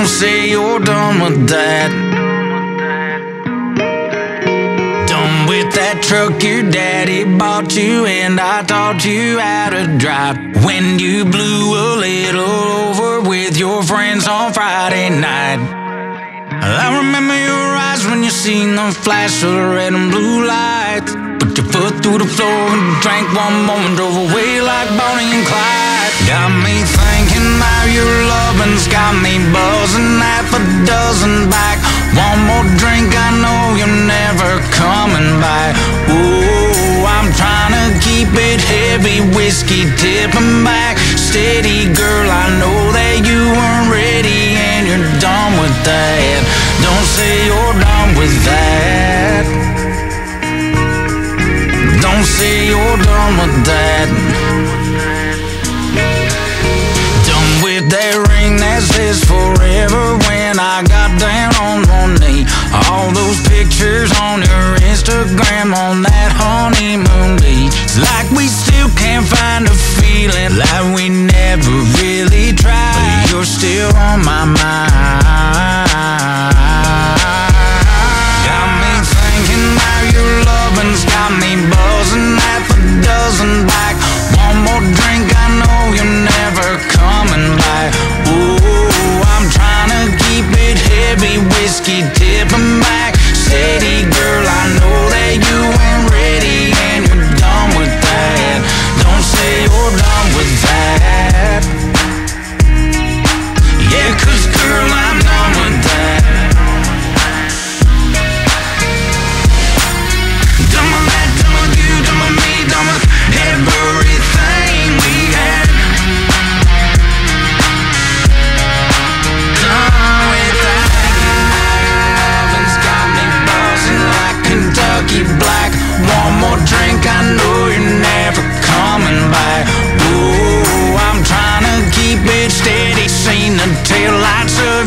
Don't say you're done with that. Done with that truck your daddy bought you, and I taught you how to drive. When you blew a little over with your friends on Friday night. I remember your eyes when you seen the flash of the red and blue lights. Put your foot through the floor and drank one more and drove away like Bonnie and Clyde. Got me thinking your loving's got me buzzing half a dozen back. One more drink, I know you're never coming back. Ooh, I'm trying to keep it heavy, whiskey tipping back. Steady girl, I know that you weren't ready and you're done with that. Don't say you're done with that. Don't say you're done with that. Says forever when I got down on one knee. All those pictures on your Instagram on that honeymoon beach. Like we whiskey tipping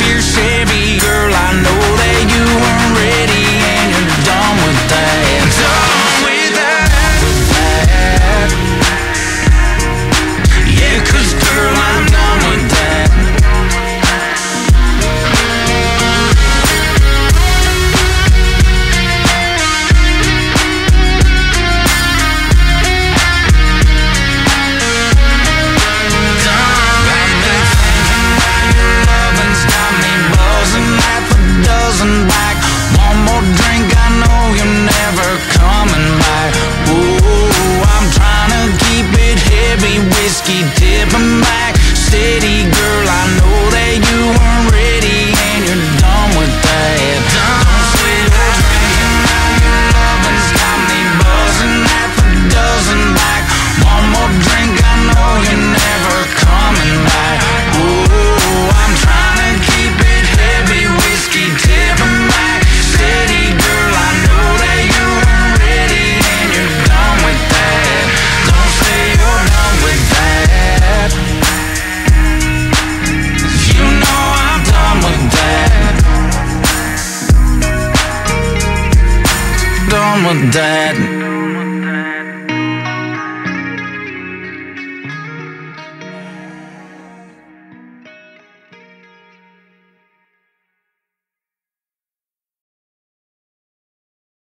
taillights That.